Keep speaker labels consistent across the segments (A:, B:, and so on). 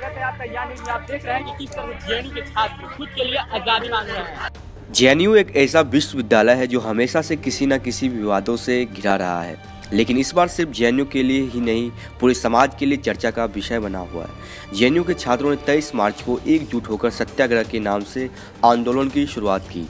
A: स्वागत है आपका यानी आप देख रहे हैं कि किस तरह जेएनयू के छात्र खुद के लिए आज़ादी मांग रहे हैं।
B: जेएनयू एक ऐसा विश्वविद्यालय है जो हमेशा से किसी न किसी विवादों से घिरा रहा है। लेकिन इस बार सिर्फ़ जेएनयू के लिए ही नहीं पूरे समाज के लिए चर्चा का विषय बना हुआ है। जेएनयू के छात्रों ने 23 मार्च को एकजुट होकर सत्याग्रह के नाम से आंदोलन की शुरुआत की।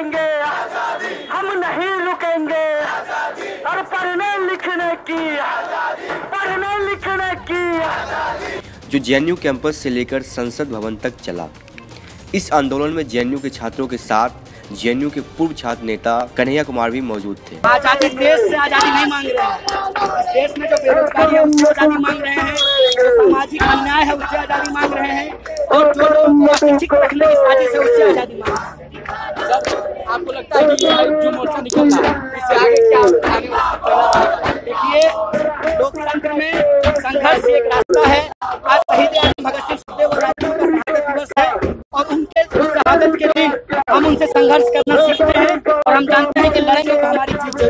C: झुकेंगे हम नहीं रुकेंगे। और पढ़ने लिखने की पढ़ने लिखने की।
B: जो जेएनयू कैंपस से लेकर संसद भवन तक चला। इस आंदोलन में जेएनयू के छात्रों के साथ जेएनयू के पूर्व छात्र नेता कन्हैया कुमार भी मौजूद थे।
A: आज़ादी देश से आज़ादी नहीं मांग रहे हैं। देश में जो बेरोजगारी है उससे आज़ादी मांग रहे हैं। जो सामाजिक अन्याय है उससे आज़ादी मांग रहे हैं। और जो लोग रखने की साजिश है उससे आज़ादी मांग रहे हैं। आपको लगता है कि जो मोर्चा निकलता है, इससे आगे क्या आगे बढ़ना देखिए, लोकतंत्र में संघर्ष एक रास्ता है। आज शहीद भगत सिंह सुखदेव और राजगुरु का शहादत दिवस है। और उनके शहादत के दिन हम उनसे संघर्ष करना सीखते हैं और हम जानते हैं कि लड़ेंगे तो हमारी लड़ाई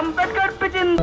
A: अंबेडकर पिजिन